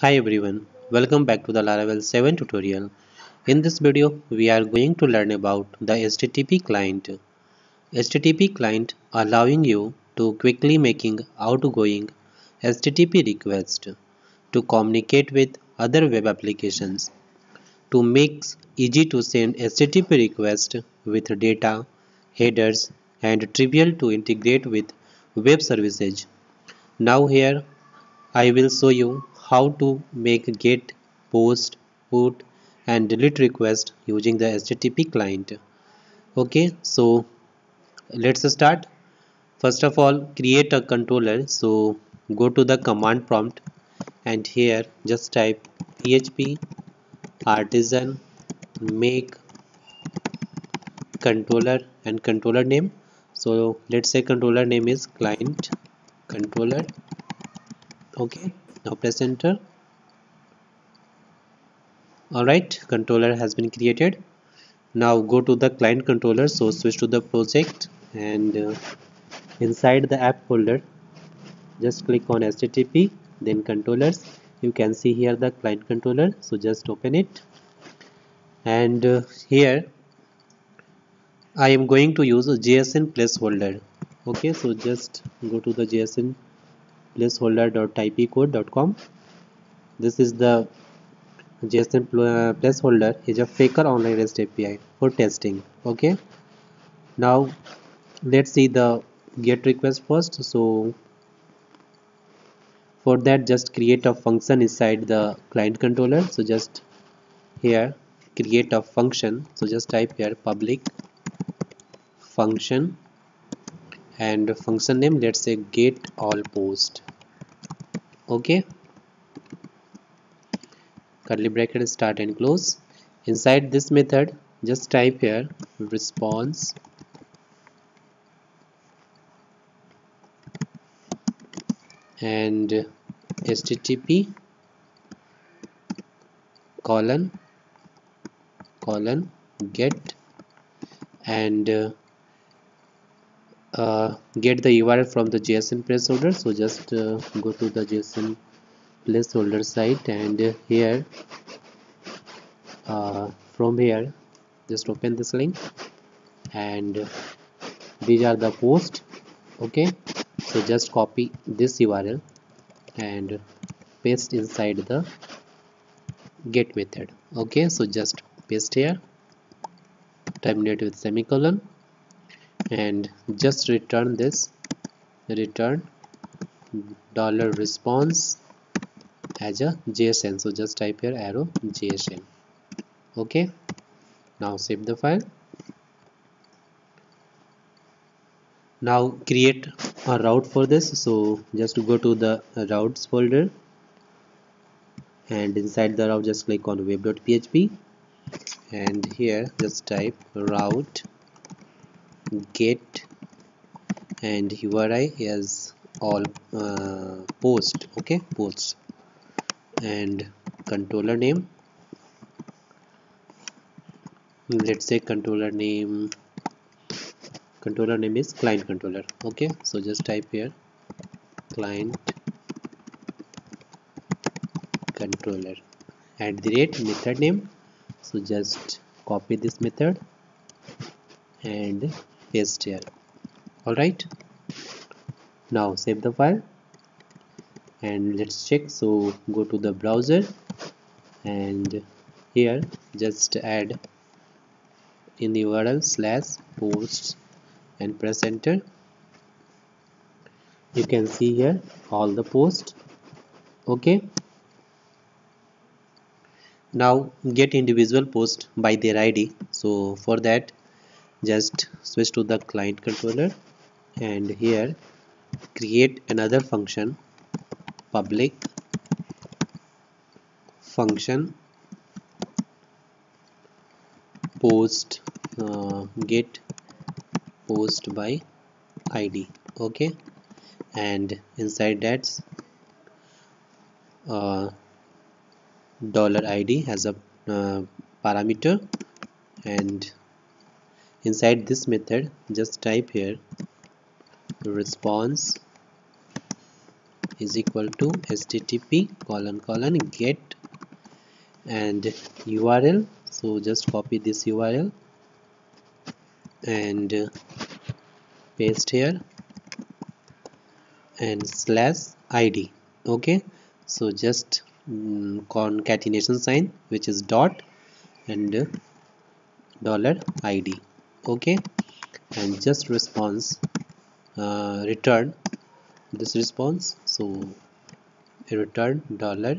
Hi everyone, welcome back to the Laravel 7 tutorial. In this video, we are going to learn about the HTTP client. HTTP client allowing you to quickly making outgoing HTTP request to communicate with other web applications. To make easy to send HTTP request with data, headers and trivial to integrate with web services. Now here I will show you how to make get, post, put and delete request using the HTTP client. Okay, so let's start. First of all, create a controller. So go to the command prompt and here just type php artisan make controller and controller name. So let's say controller name is client controller okay now press enter alright controller has been created. Now go to the client controller so switch to the project and uh, inside the app folder just click on http then controllers. You can see here the client controller so just open it. And uh, here I am going to use a JSON placeholder. Okay so just go to the JSON placeholder.typicode.com this is the JSON uh, placeholder. Is a faker online REST API for testing. Okay? Now let's see the get request first. So for that just create a function inside the client controller. So just here create a function. So just type here public function and function name let's say get all post. Okay. Curly bracket start and close. Inside this method just type here response. And http colon colon get. And uh, uh, get the URL from the JSON placeholder. So just uh, go to the JSON placeholder site and uh, here from here just open this link and these are the posts okay? So just copy this URL and paste inside the get method okay? So just paste here terminate with semicolon and just return this return dollar response as a JSON. so just type here arrow JSON. okay. Now save the file. Now create a route for this. So just go to the routes folder. And inside the route just click on web.php and here just type route get and URI is all uh, post okay posts and controller name. Let's say controller name controller name is client controller okay. So just type here client controller. At the rate method name. So just copy this method and paste here. All right now save the file. And let's check. So go to the browser. And here just add in the url slash posts and press enter. You can see here all the posts. Okay. Now get individual post by their id so for that just switch to the client controller and here create another function public function post uh, get post by id okay? And inside that uh, dollar id has a uh, parameter and inside this method just type here response is equal to http colon colon get and url so just copy this url and paste here and slash id okay? So just um, concatenation sign which is dot and dollar id okay? And just response uh, return. This response so return dollar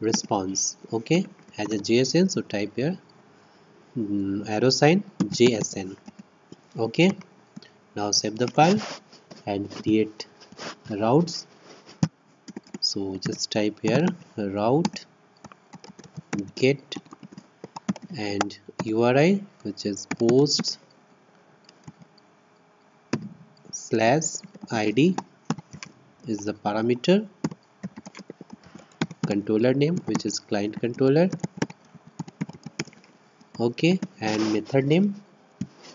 response okay? As a JSON so type here. Um, arrow sign JSON okay? Now save the file and create routes. So just type here route get and URI which is post slash id is the parameter. Controller name which is client controller. Okay and method name.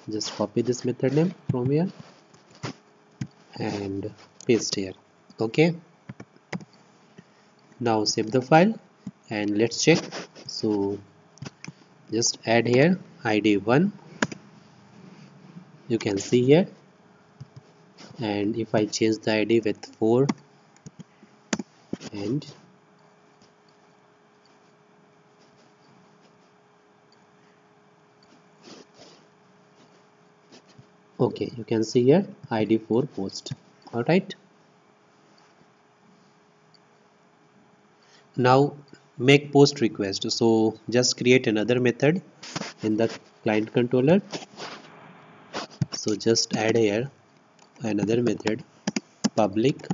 Just copy this method name from here and paste here. Okay. Now save the file and let's check. So add here id 1 you can see here. And if I change the id with 4 and okay you can see here id 4 post. All right. Now make post request. So just create another method in the client controller. So just add here another method public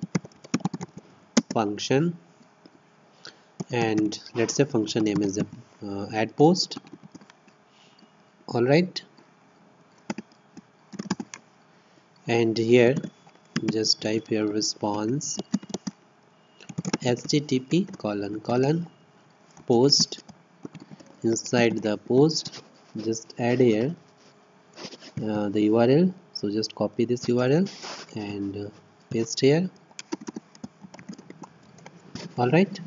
function and let's say function name is a uh, add post. All right. And here just type your response http colon colon post. Inside the post just add here uh, the url so just copy this url and uh, paste here. All right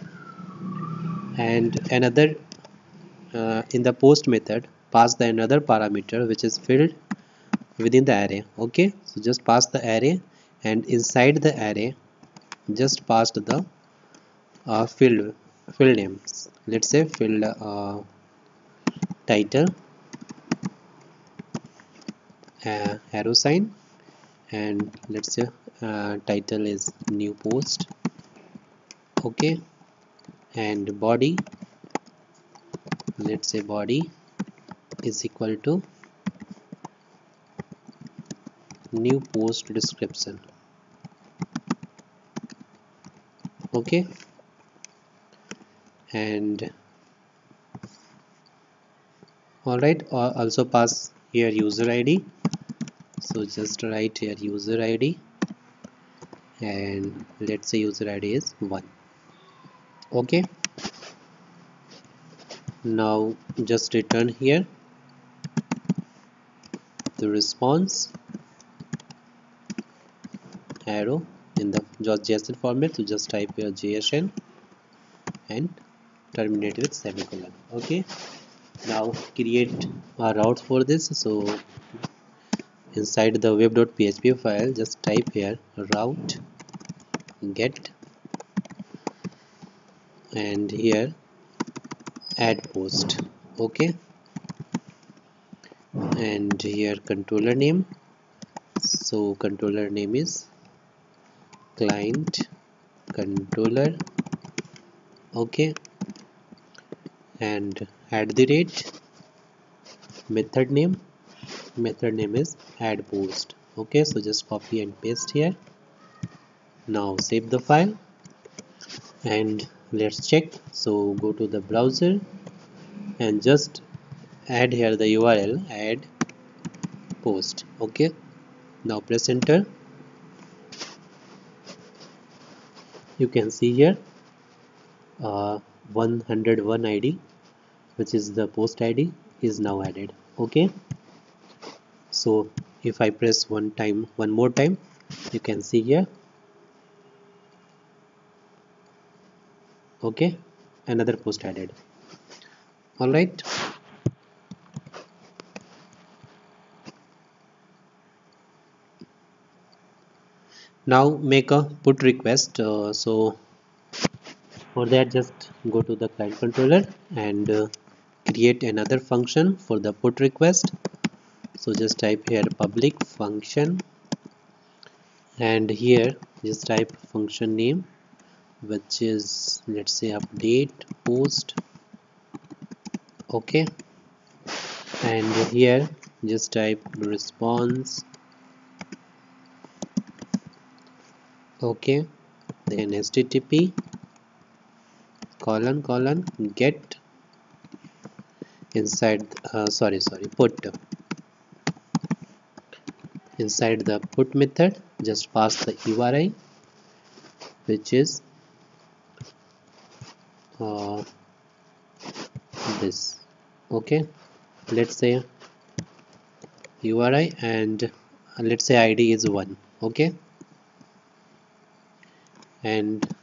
and another uh, in the post method pass the another parameter which is filled within the array. Okay. So just pass the array and inside the array just pass the uh, field field names let's say field uh, title uh, arrow sign and let's say uh, title is new post. Okay. And body let's say body is equal to new post description. Okay and all right also pass here user id so just write here user id and let's say user id is 1 okay. Now just return here the response. Arrow in the JSON format. So just type your JSON and terminate with semicolon. Okay. Now create a route for this. So inside the web.php file just type here route get and here add post. Okay. And here controller name. So controller name is client controller. Okay and at the rate method name method name is add post. Okay so just copy and paste here. Now save the file and let's check. So go to the browser and just add here the url add post. Okay now press enter. You can see here uh, 101 id which is the post id is now added okay? So if I press one time one more time you can see here okay? Another post added. All right? Now make a put request uh, so for that just go to the client controller and uh, create another function for the put request. So just type here public function. And here just type function name which is let's say update post. Okay. And here just type response. Okay. Then http colon colon get inside uh, sorry sorry put. Inside the put method just pass the URI which is uh, this. Okay let's say URI and let's say ID is 1 okay? And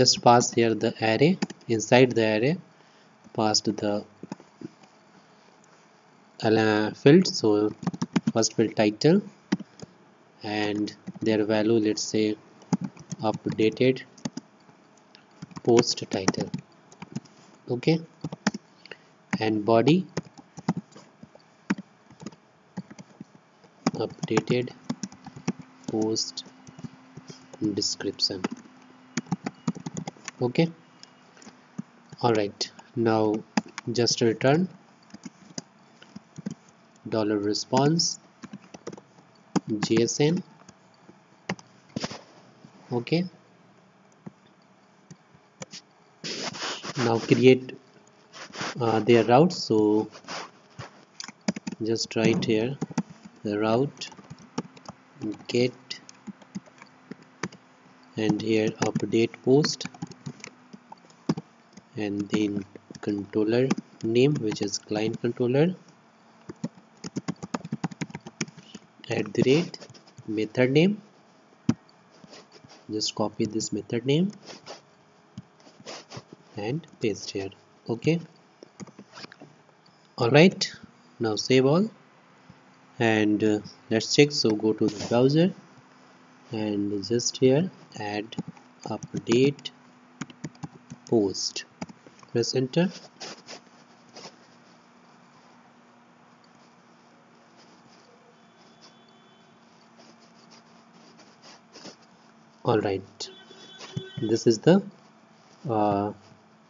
just pass here the array inside the array passed the uh, field so first field title and their value let's say updated post title okay? And body updated post description okay. All right. Now just return. Dollar response. JSON okay. Now create uh, their route. So just write here the route get and here update post and then controller name which is client controller. At the rate method name. Just copy this method name and paste here. Okay. Alright. Now save all. And uh, let's check. So go to the browser and just here add update post press enter. All right this is the uh,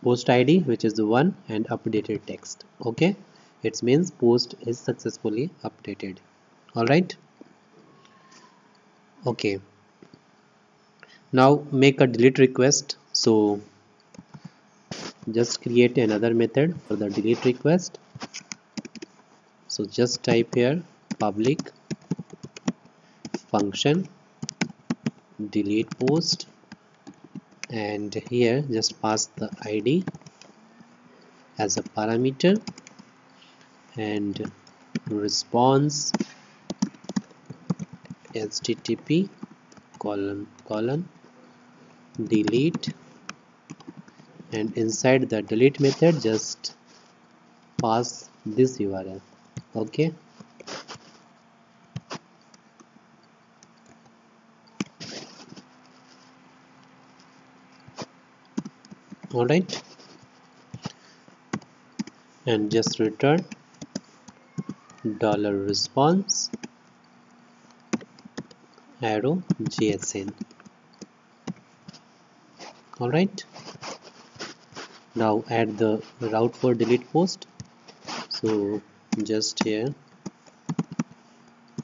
post id which is the one and updated text. Okay? It means post is successfully updated. All right okay. Now make a delete request. So just create another method for the delete request. So just type here public function delete post and here just pass the id as a parameter and response http colon colon delete and inside the delete method just pass this url okay? All right and just return dollar response arrow JSON all right now add the route for delete post. So just here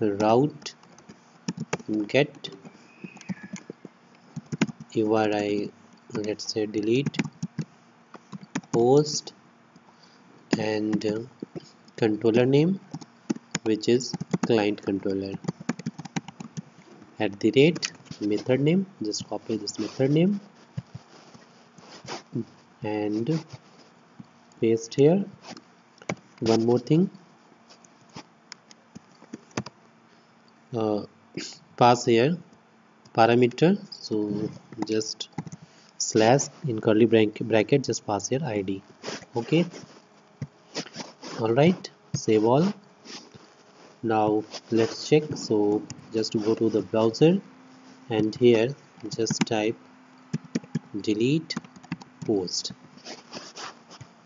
route get URI let's say delete post and uh, controller name which is client controller. At the rate method name just copy this method name and paste here. One more thing. Uh, pass here. Parameter. So just slash in curly bracket just pass here id okay. All right save all. Now let's check. So just go to the browser and here just type delete post.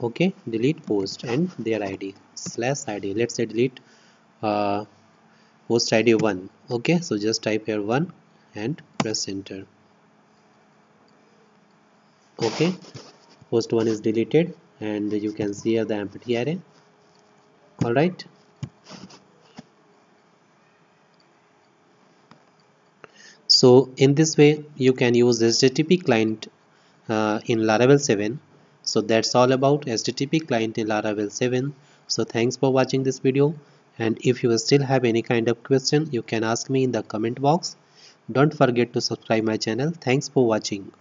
Okay delete post and their id slash id let's say delete uh, post id 1 okay so just type here 1 and press enter. Okay post 1 is deleted and you can see here the empty array. All right. So in this way you can use http client uh, in laravel 7 so that's all about http client in laravel 7 so thanks for watching this video. And if you still have any kind of question you can ask me in the comment box. Don't forget to subscribe my channel. Thanks for watching